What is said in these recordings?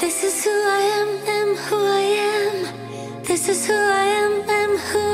This is who I am, am who I am. This is who I am, am who I am.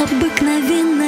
обыкновенно.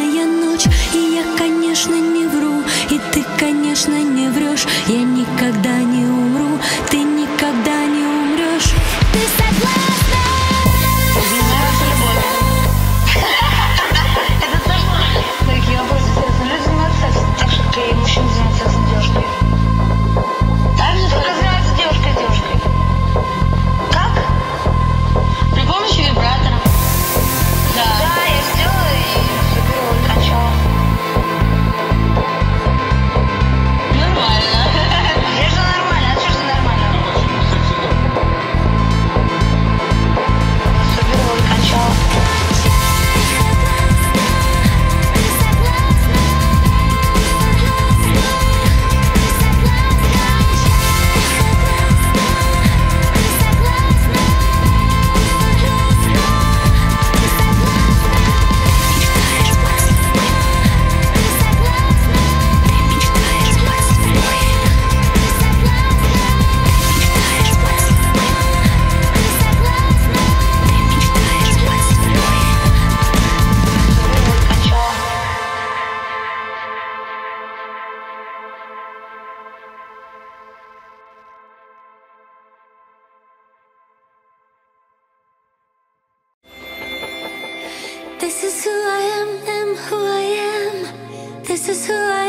This is who I am, am who I am. This is who I am.